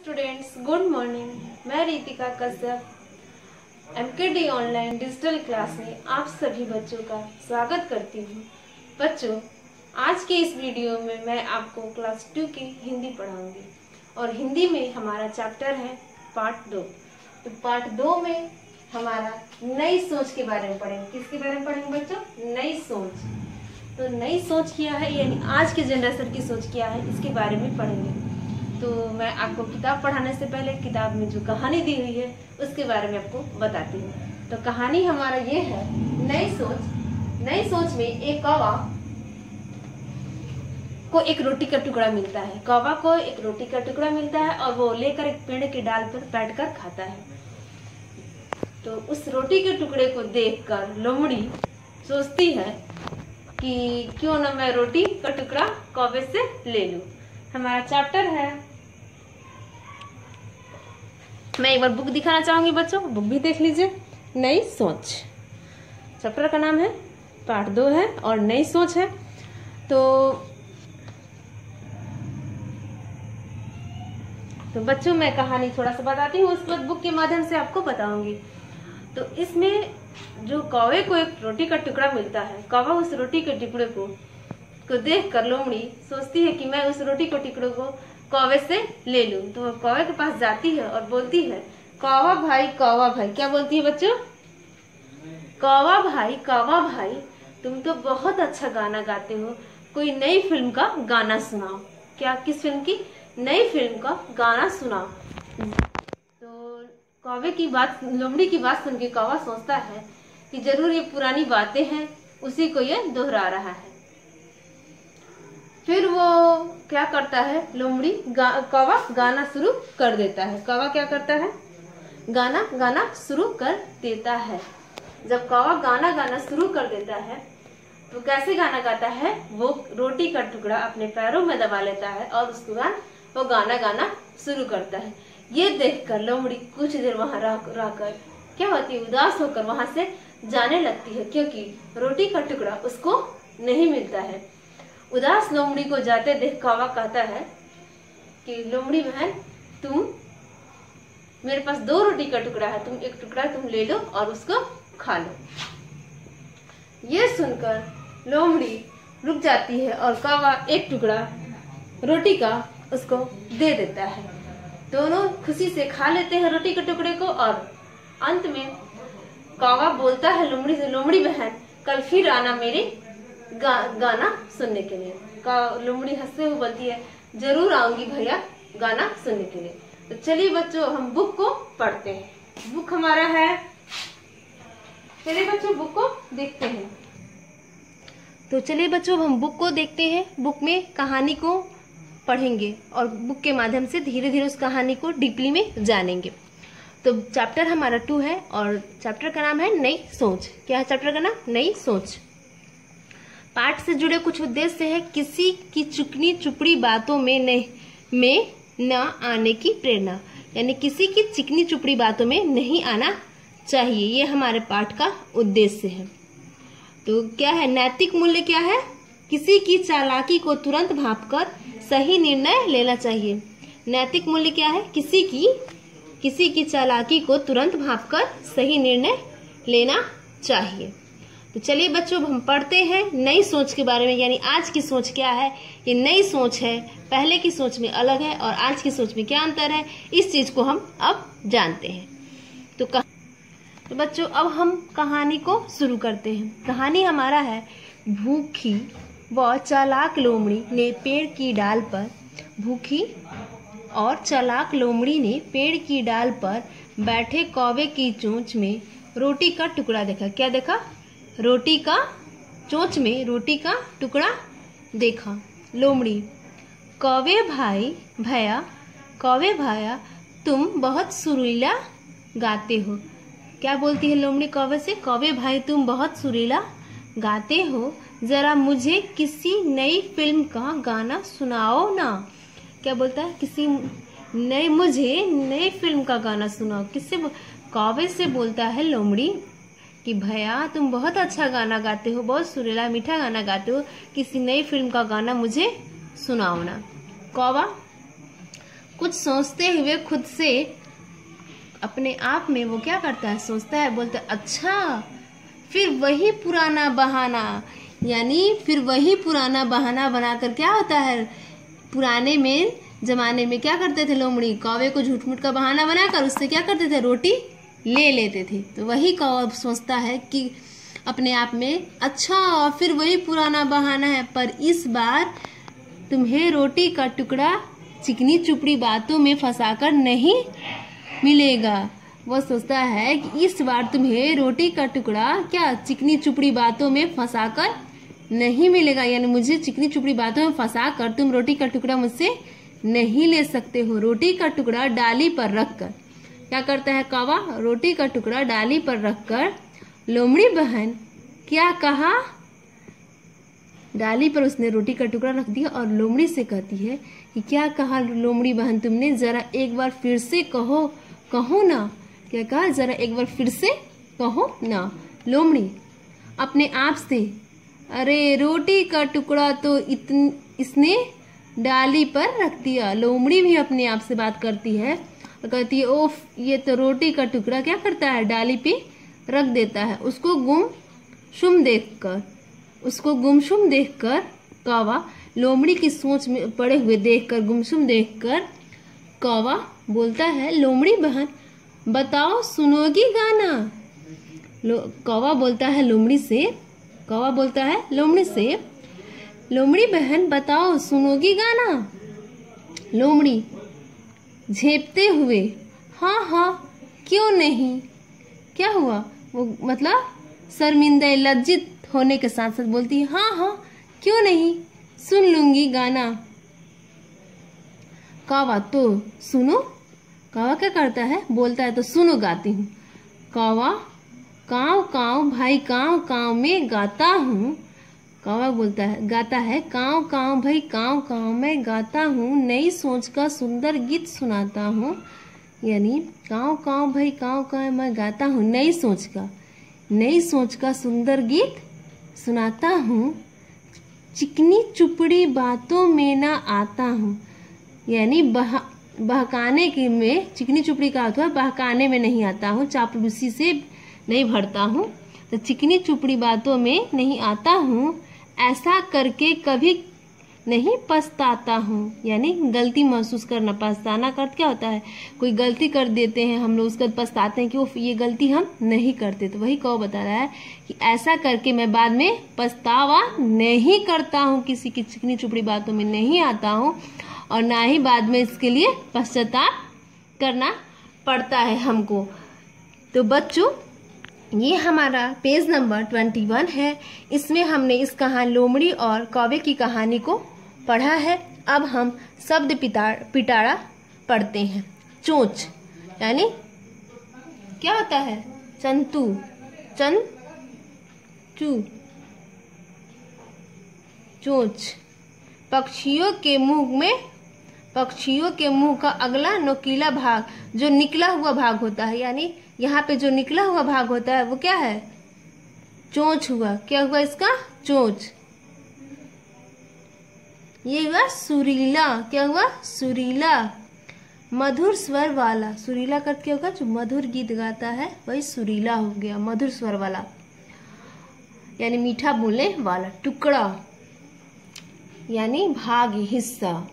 Students good morning मैं Ritika Kashyap M K D online digital class में आप सभी बच्चों का स्वागत करती हूँ। बच्चों, आज के इस वीडियो में मैं आपको क्लास टू की हिंदी पढ़ाऊँगी और हिंदी में हमारा चैप्टर है पार्ट दो। तो पार्ट दो में हमारा नई सोच के बारे में पढ़ेंगे। किसके बारे में पढ़ेंगे बच्चों? नई सोच। तो नई सोच क्या है? यानी आज के जनरेशन की सोच क्या है? इसके बारे में पढ़ेंगे। तो मैं आपको किताब पढ़ाने से पहले किताब में जो कहानी दी हुई है, उसके बारे में आपको बताती हूँ। तो कहानी हमारा ये है, नई सोच नई सोच में एक कौवा को एक रोटी का टुकड़ा मिलता है। कौवा को एक रोटी का टुकड़ा मिलता है और वो लेकर एक पेड़ के डाल पर बैठ कर खाता है। तो उस रोटी के टुकड़े को देखकर लोमड़ी सोचती है कि क्यों ना मैं रोटी का टुकड़ा कौवे से ले लूँ। हमारा चैप्टर है मैं एक बार बुक दिखाना चाहूँगी बच्चों। बुक भी देख लीजिए। नई सोच। चैप्टर का नाम है पार्ट दो है और नई सोच है। तो तो बच्चों, मैं कहानी थोड़ा सा बताती हूँ। उसके बाद बुक के माध्यम से आपको बताऊँगी। तो इसमें जो कौवे को एक रोटी का टुकड़ा मिलता है, कौवा उस रोटी के टुकड़े को को देख कर लोमड़ी सोचती है कि मैं उस रोटी के टुकड़े को कौवे से ले लूँ। तो कौवे के पास जाती है और बोलती है, कौवा भाई कौवा भाई। क्या बोलती है बच्चों? कौवा भाई कौवा भाई, तुम तो बहुत अच्छा गाना गाते हो। कोई नई फ़िल्म का गाना सुनाओ। क्या, किस फ़िल्म की? नई फ़िल्म का गाना सुनाओ। तो कौवे की बात, लोमड़ी की बात सुन के कौवा सोचता है कि ज़रूर ये पुरानी बातें हैं, उसी को ये दोहरा रहा है। फिर वो क्या करता है? लोमड़ी गा, कौवा गाना शुरू कर देता है। कौवा क्या करता है? गाना गाना शुरू कर देता है। जब कौवा गाना गाना शुरू कर देता है तो कैसे गाना गाता है? वो रोटी का टुकड़ा अपने पैरों में दबा लेता है और उसके बाद वो गाना गाना शुरू करता है। ये देखकर लोमड़ी कुछ देर वहाँ रह कर क्या होती है? उदास होकर वहाँ से जाने लगती है क्योंकि रोटी का टुकड़ा उसको नहीं मिलता है। उदास लोमड़ी को जाते देख कौवा कहता है कि, लोमड़ी बहन, तुम, मेरे पास दो रोटी का टुकड़ा है, तुम एक टुकड़ा तुम ले लो और उसको खा लो। ये सुनकर लोमड़ी रुक जाती है और कौवा एक टुकड़ा रोटी का उसको दे देता है। दोनों खुशी से खा लेते हैं रोटी के टुकड़े को और अंत में कौवा बोलता है, लोमड़ी से, लोमड़ी बहन, कल फिर आना मेरे गा, गाना सुनने के लिए। का लोमड़ी हँसते हुए बोलती है ज़रूर आऊँगी भैया गाना सुनने के लिए। तो चलिए बच्चों हम बुक को पढ़ते हैं। बुक हमारा है। चलिए बच्चों बुक को देखते हैं। तो चलिए बच्चों हम बुक को देखते हैं। बुक में कहानी को पढ़ेंगे और बुक के माध्यम से धीरे धीरे उस कहानी को डीपली में जानेंगे। तो चैप्टर हमारा टू है और चैप्टर का नाम है नई सोच। क्या है चैप्टर का नाम? नई सोच। पाठ से जुड़े कुछ उद्देश्य है, किसी की चुकनी चुपड़ी बातों में नहीं में न आने की प्रेरणा। यानी किसी की चिकनी चुपड़ी बातों में नहीं आना चाहिए, ये हमारे पाठ का उद्देश्य है। तो क्या है, नैतिक मूल्य क्या है? किसी की चालाकी को तुरंत भापकर सही निर्णय लेना चाहिए। नैतिक मूल्य क्या है? किसी की किसी की चालाकी को तुरंत भापकर सही निर्णय लेना चाहिए। तो चलिए बच्चों हम पढ़ते हैं नई सोच के बारे में, यानी आज की सोच क्या है? ये नई सोच है, पहले की सोच में अलग है और आज की सोच में क्या अंतर है? इस चीज़ को हम अब जानते हैं। तो कह... तो बच्चों, अब हम कहानी को शुरू करते हैं। कहानी हमारा है, भूखी व चालाक लोमड़ी ने पेड़ की डाल पर, भूखी और चालाक लोमड़ी ने पेड़ की डाल पर बैठे कौवे की चोंच में रोटी का टुकड़ा देखा। क्या देखा? रोटी का चोंच में रोटी का टुकड़ा देखा। लोमड़ी, कौवे भाई भैया, कौवे भाया, तुम बहुत सुरीला गाते हो। क्या बोलती है लोमड़ी कौवे से? कौवे भाई, तुम बहुत सुरीला गाते हो। जरा मुझे किसी नई फ़िल्म का गाना सुनाओ ना। क्या बोलता है? किसी नई, मुझे नई फ़िल्म का गाना सुनाओ। किससे कौवे से बोलता है लोमड़ी? कि भैया, तुम बहुत अच्छा गाना गाते हो, बहुत सुरीला, मीठा गाना गाते हो। किसी नई फ़िल्म का गाना मुझे सुनाओ ना। कौवा, कुछ सोचते हुए खुद से अपने आप में वो क्या करता है? सोचता है, बोलता है अच्छा फिर वही पुराना बहाना। यानी फिर वही पुराना बहाना बनाकर क्या होता है? पुराने में, जमाने में क्या करते थे लोमड़ी? कौवे को झूठ मूठ का बहाना बनाकर उससे क्या करते थे? रोटी? ले लेते थे। तो वही कौवा सोचता है कि अपने आप में अच्छा और फिर वही पुराना बहाना है, पर इस बार तुम्हें रोटी का टुकड़ा, चिकनी चुपड़ी बातों में फंसाकर नहीं मिलेगा। वो सोचता है कि इस बार तुम्हें रोटी का टुकड़ा, क्या चिकनी चुपड़ी बातों में फंसाकर नहीं मिलेगा? यानी मुझे चिकनी चुपड़ी बातों में फंसा कर तुम रोटी का टुकड़ा मुझसे नहीं ले सकते हो। रोटी का टुकड़ा डाली पर रखकर। क्या करता है कौवा? रोटी का टुकड़ा डाली पर रखकर, लोमड़ी बहन, क्या कहा? डाली पर उसने रोटी का टुकड़ा रख दिया और लोमड़ी से कहती है कि क्या कहा लोमड़ी बहन तुमने? जरा एक बार फिर से कहो कहो ना। क्या कहा? जरा एक बार फिर से कहो ना। लोमड़ी, अपने आप से, अरे रोटी का टुकड़ा तो इतन इसने डाली पर रख दिया। लोमड़ी भी अपने आप से बात करती है। और कहती है, ओफ, ये तो रोटी का टुकड़ा क्या करता है? डाली पे रख देता है। उसको गुम शुम देखकर, उसको गुमशुम देखकर कौवा, लोमड़ी की सोच में पड़े हुए देख देखकर गुमशुम देखकर कौवा बोलता है, लोमड़ी बहन, बताओ, सुनोगी गाना? कौवा बोलता है, लोमड़ी से, कौवा बोलता है, लोमड़ी से, लोमड़ी बहन, बताओ, सुनोगी गाना? लोमड़ी झेपते हुए हाँ हाँ क्यों नहीं? क्या हुआ? वो मतलब शर्मिंदा लज्जित होने के साथ साथ बोलती, है हाँ हाँ क्यों नहीं? सुन लूँगी गाना। कावा तो सुनो। कावा क्या करता है? बोलता है तो सुनो गाती हूँ। कावा, काव काव, भाई, काव काव में गाता हूँ। कावा बोलता है, गाता है, काव काव भाई, काव काव, मैं गाता हूँ, नई सोच का सुंदर गीत सुनाता हूँ। यानी, काव काव भाई, काव काव, मैं गाता हूँ, नई सोच का, नई सोच का सुंदर गीत सुनाता हूँ। चिकनी चुपड़ी बातों में ना आता हूँ। यानी, बह, बहकाने के में, चिकनी चुपड़ी का अर्थ है बहकाने में नहीं आता हूँ, चापलूसी से नहीं भरता हूँ। तो चिकनी चुपड़ी बातों में नहीं आता हूँ ऐसा करके कभी नहीं पछताता हूँ। यानी गलती महसूस करना, पछताना कर क्या होता है? कोई गलती कर देते हैं, हम लोग उसका पछताते हैं कि वो ये गलती हम नहीं करते। तो वही कौ बता रहा है कि ऐसा करके मैं बाद में पछतावा नहीं करता हूँ। किसी की चिकनी चुपड़ी बातों में नहीं आता हूँ और ना ही बाद में इसके लिए पश्चाताप करना पड़ता है हमको। तो बच्चों ये हमारा पेज नंबर ट्वेंटी वन है। इसमें हमने इस कहानी लोमड़ी और कौवे की कहानी को पढ़ा है। अब हम शब्द पिटारा पढ़ते हैं। चोच, यानी क्या होता है? चंतु, चन, चू। चोच, पक्षियों के मुँह में, पक्षियों के मुँह का अगला नोकीला भाग, जो निकला हुआ भाग होता है, यानी यहाँ पे जो निकला हुआ भाग होता है, वो क्या है? चोच हुआ। क्या हुआ इसका? चोच। ये हुआ सुरीला। क्या हुआ? सुरीला। मधुर स्वर वाला। सुरीला कर क्या होगा? जो मधुर गीत गाता है, वही सुरीला हो गया, मधुर स्वर वाला। यानी मीठा बोलने वाला, टुकड़ा। यानी भाग हिस्सा।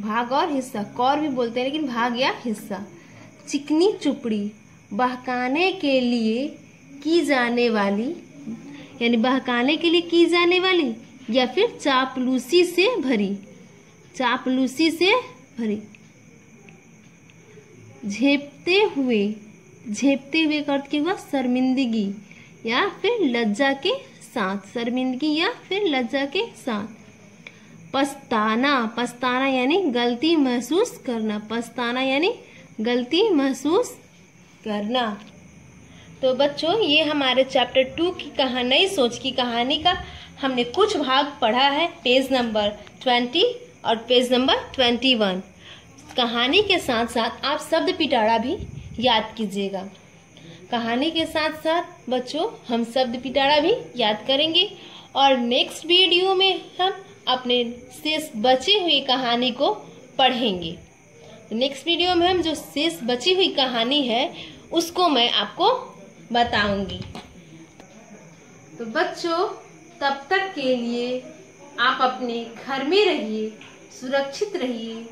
भाग और हिस्सा। कौर भी बोलते हैं, लेकिन भाग या हिस्सा। चिकनी चुपड़ी। बहकाने के लिए की जाने वाली, यानी बहकाने के लिए की जाने वाली या फिर चापलूसी से भरी, चापलूसी से भरी। झेपते हुए झेपते हुए अर्थ क्या हुआ? शर्मिंदगी या फिर लज्जा के साथ, शर्मिंदगी या फिर लज्जा के साथ। पछताना पछताना यानी गलती महसूस करना, पछताना यानी गलती महसूस करना। तो बच्चों, ये हमारे चैप्टर टू की कहानी नई सोच की कहानी का हमने कुछ भाग पढ़ा है पेज नंबर ट्वेंटी और पेज नंबर ट्वेंटी वन कहानी के साथ साथ आप शब्द पिटारा भी याद कीजिएगा। कहानी के साथ साथ बच्चों, हम शब्द पिटारा भी याद करेंगे और नेक्स्ट वीडियो में हम अपने शेष बचे हुए कहानी को पढ़ेंगे। नेक्स्ट वीडियो में हम जो शेष बची हुई कहानी है उसको मैं आपको बताऊँगी। तो बच्चों, तब तक के लिए आप अपने घर में रहिए, सुरक्षित रहिए।